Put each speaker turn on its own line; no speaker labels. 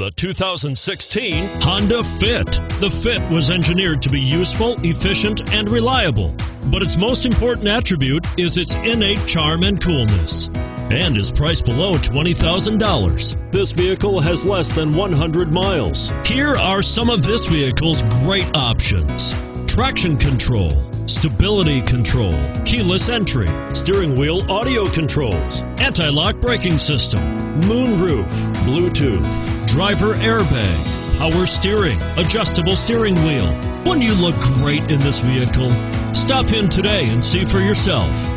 The 2016 Honda Fit. The Fit was engineered to be useful, efficient, and reliable. But its most important attribute is its innate charm and coolness and is priced below $20,000. This vehicle has less than 100 miles. Here are some of this vehicle's great options. Traction control, stability control, keyless entry, steering wheel audio controls, anti-lock braking system, moonroof, Bluetooth, driver airbag, power steering, adjustable steering wheel. Wouldn't you look great in this vehicle? Stop in today and see for yourself.